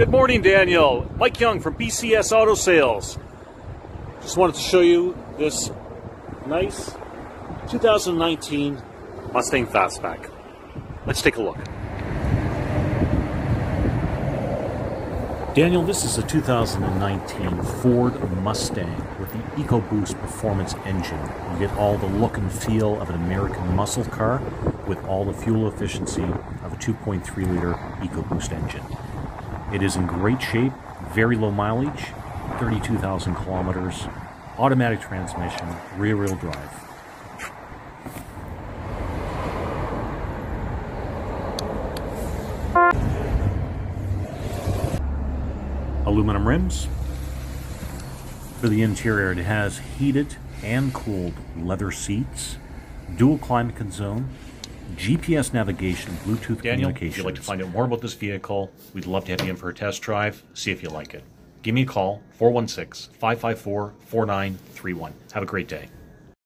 Good morning, Daniel. Mike Young from BCS Auto Sales. Just wanted to show you this nice 2019 Mustang Fastback. Let's take a look. Daniel, this is a 2019 Ford Mustang with the EcoBoost performance engine. You get all the look and feel of an American muscle car with all the fuel efficiency of a 2.3 liter EcoBoost engine. It is in great shape, very low mileage, 32,000 kilometers, automatic transmission, rear wheel drive. Aluminum rims. For the interior, it has heated and cooled leather seats, dual climate zone, GPS navigation, Bluetooth Daniel, if you'd like to find out more about this vehicle, we'd love to have you in for a test drive, see if you like it. Give me a call, 416 554 4931. Have a great day.